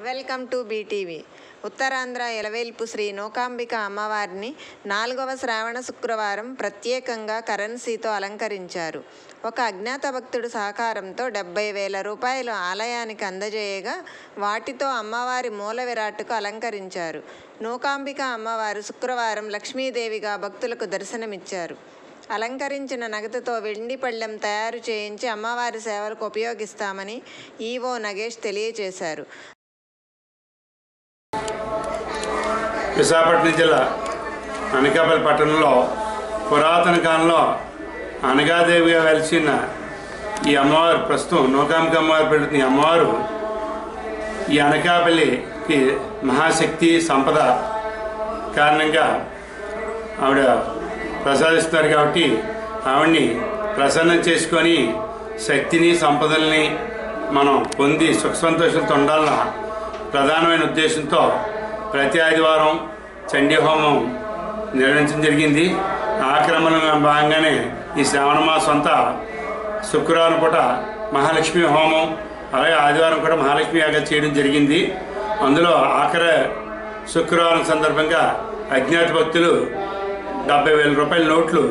Welcome to BTV. Uttarandhra ఎలవేల్పు శ్రీ నూకాంబిక అమ్మవారిని నాలుగవ శ్రావణ శుక్రవారం ప్రత్యేకంగా కరెన్సీతో అలంకరించారు. ఒక అజ్ఞాత భక్తుడు సహకారంతో డెబ్బై వేల రూపాయలు ఆలయానికి అందజేయగా వాటితో అమ్మవారి మూల విరాట్కు అలంకరించారు. నూకాంబిక అమ్మవారు శుక్రవారం లక్ష్మీదేవిగా భక్తులకు దర్శనమిచ్చారు. అలంకరించిన నగదుతో వెండి పళ్ళెం తయారు చేయించి అమ్మవారి సేవలకు ఉపయోగిస్తామని ఈవో నగేష్ తెలియజేశారు. విశాఖపట్నం జిల్లా అనకాపల్లి పట్టణంలో పురాతన కాలంలో అనగాదేవిగా వెలిసిన ఈ అమ్మవారు ప్రస్తుతం నూకాంబిక అమ్మవారు పెడుతున్న ఈ అమ్మవారు ఈ అనకాపల్లికి మహాశక్తి సంపద కారణంగా ఆవిడ ప్రసాదిస్తారు కాబట్టి ఆవిడ్ని ప్రసన్నం చేసుకొని శక్తిని సంపదల్ని మనం పొంది సుఖ సంతోషంతో ఉండాలన్న ప్రధానమైన ఉద్దేశంతో ప్రతి ఆదివారం చండీ హోమం నిర్వహించడం జరిగింది. ఆ క్రమంలో భాగంగానే ఈ శ్రావణ మాసం అంతా శుక్రవారం పూట మహాలక్ష్మి హోమం అలాగే ఆదివారం కూడా మహాలక్ష్మి యాగం చేయడం జరిగింది. అందులో ఆఖరి శుక్రవారం సందర్భంగా అజ్ఞాత భక్తులు డెబ్బై వేల రూపాయల నోట్లు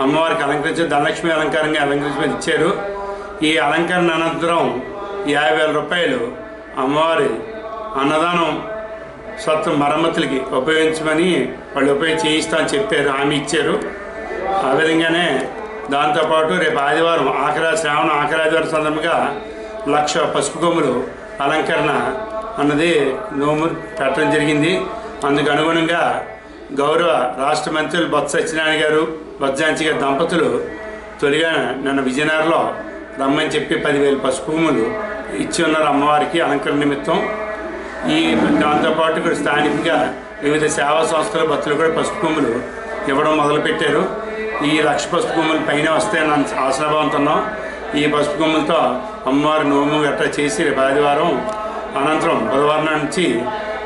అమ్మవారికి అలంకరించి ధనలక్ష్మి అలంకారంగా అలంకరించమని ఇచ్చారు. ఈ అలంకరణ అనంతరం యాభై వేల రూపాయలు అమ్మవారి అన్నదానం సత్తు మరమ్మతులకి ఉపయోగించమని వాళ్ళు ఉపయోగించి చేయిస్తా అని చెప్పారు హామీ ఇచ్చారు. ఆ విధంగానే దాంతోపాటు రేపు ఆదివారం ఆఖరా శ్రావణ ఆఖరాదివారం సందర్భంగా లక్ష పసుపు కొమ్ములు అలంకరణ అన్నది నోము పెట్టడం జరిగింది. అందుకు అనుగుణంగా గౌరవ రాష్ట్ర మంత్రులు బొత్స సత్యనారాయణ గారు బొత్సాంచి గారి దంపతులు తొలిగా నన్ను విజయనగరంలో రమ్మని చెప్పి పదివేల పసుపు భూములు ఇచ్చి ఉన్నారు అమ్మవారికి అలంకరణ నిమిత్తం. ఈ దాంతోపాటు ఇక్కడ స్థానికంగా వివిధ సేవా సంస్థల భక్తులు కూడా పసుపు ఇవ్వడం మొదలుపెట్టారు. ఈ లక్ష పసుపు పైన వస్తాయని అన్- ఆశాభావంతో ఈ పసుపు కొమ్ములతో అమ్మవారి నోము గట్రా చేసి రేపు ఆదివారం అనంతరం బుధవారం నుంచి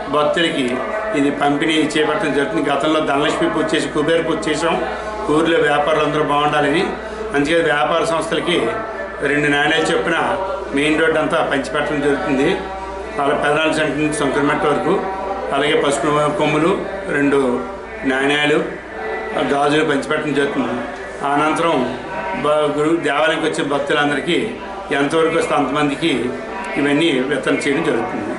భక్తులకి ఇది పంపిణీ చేపట్టడం జరుగుతుంది గతంలో ధనలక్ష్మి పూజ చేసి కుబేరు పూజ చేసాం ఊర్లో వ్యాపారులు అందరూ బాగుండాలని అందుకే వ్యాపార సంస్థలకి రెండు నాణ్యాలు చొప్పున మెయిన్ రోడ్ అంతా పంచిపెట్టడం జరుగుతుంది. అలా పెదనాలు సెంటర్ నుంచి సంక్రమెట్ వరకు. అలాగే పసుపు కొమ్ములు రెండు నాణ్యాలు గాజులు పంచిపెట్టడం జరుగుతుంది. అనంతరం గురు దేవాలయంకి వచ్చే భక్తులందరికీ ఎంతవరకు వస్తే అంతమందికి ఇవన్నీ విత్తనం చేయడం జరుగుతుంది.